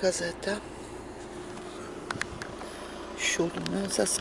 gazeta. Show do Nessas